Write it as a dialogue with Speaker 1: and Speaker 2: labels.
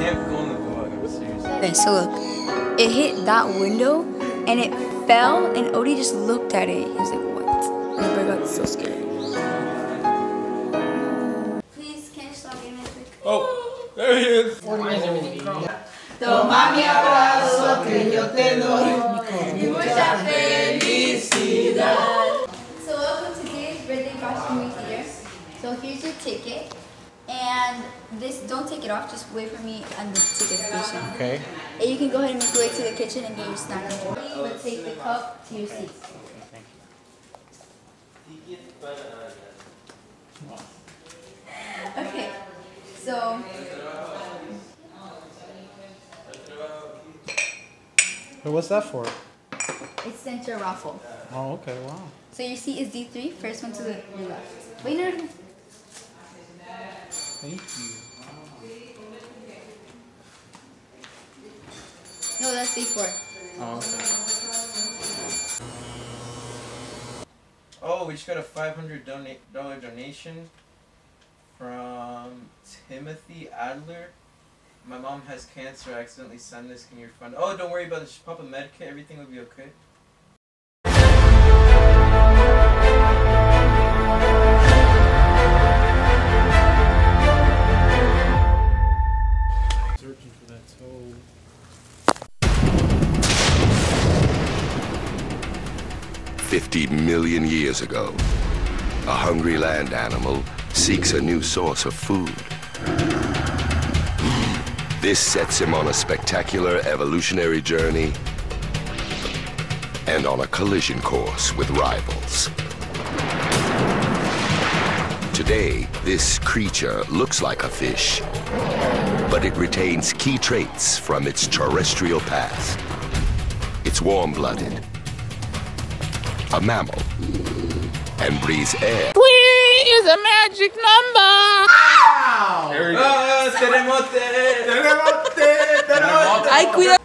Speaker 1: can't go in the vlog. I'm serious.
Speaker 2: Okay, so look, it hit that window and it fell, and Odie just looked at it. He was like, "What?" And the bird got so scared. Please, can you stop getting?
Speaker 1: Oh, there he is.
Speaker 3: Toma mi abrazo que yo te doy y mucha felicidad.
Speaker 2: So welcome to today's birthday bash movie theater. So here's your ticket. And this, don't take it off, just wait for me at the ticket station.
Speaker 4: Okay.
Speaker 2: And you can go ahead and make your way to the kitchen and get your snack and. But take the cup to your seat. Okay, thank you. Okay. so
Speaker 4: Wait, what's that for?
Speaker 2: it's center raffle.
Speaker 4: Oh, okay. Wow.
Speaker 2: So your seat is D3, first one to the left. Wait, no, no.
Speaker 4: Thank you.
Speaker 2: No, that's D4.
Speaker 4: Oh, okay.
Speaker 1: Oh, we just got a five hundred dollar donation from Timothy Adler. My mom has cancer. I accidentally sent this. Can you refund? Oh, don't worry about it. Just pop a med kit. Everything will be okay.
Speaker 4: For.
Speaker 5: Fifty million years ago, a hungry land animal seeks a new source of food. This sets him on a spectacular evolutionary journey and on a collision course with rivals. Today, this creature looks like a fish, but it retains key traits from its terrestrial past. It's warm-blooded, a mammal, and breathes air.
Speaker 3: is a magic number.
Speaker 1: Ah, teremote!
Speaker 3: Ay, cuida.